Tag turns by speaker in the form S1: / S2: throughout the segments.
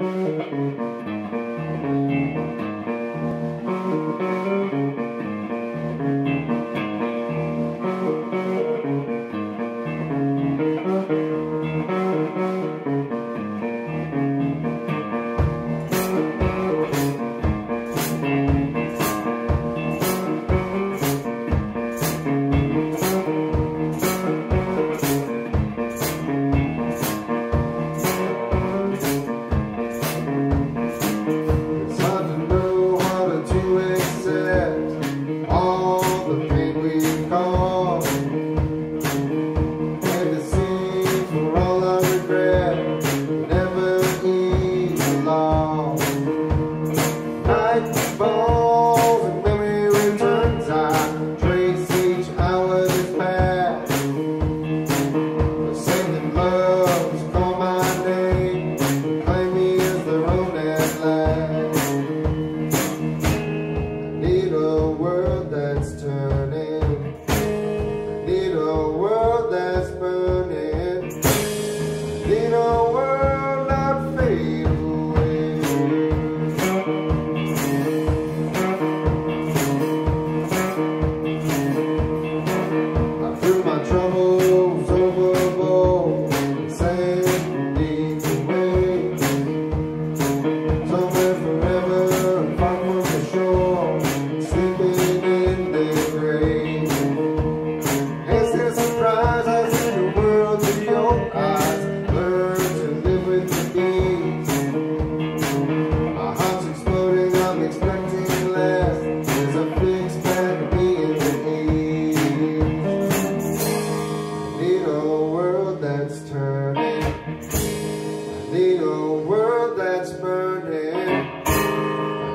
S1: need a world that's burning.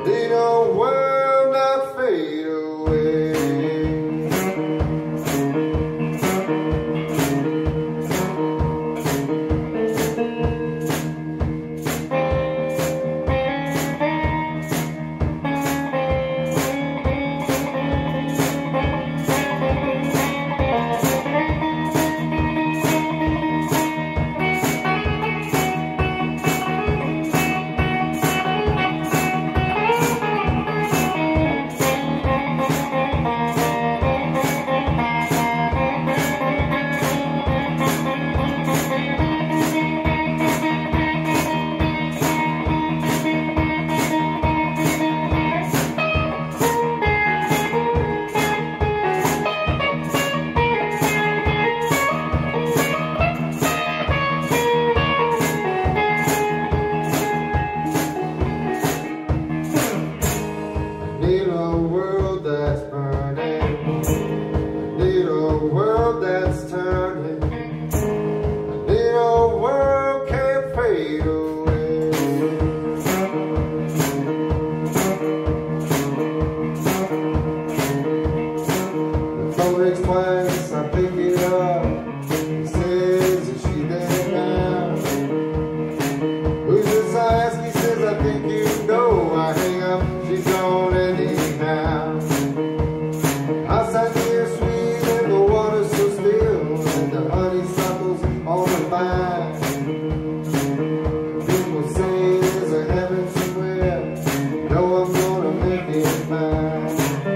S1: They know People say there's a heaven somewhere. No, I'm gonna make it mine.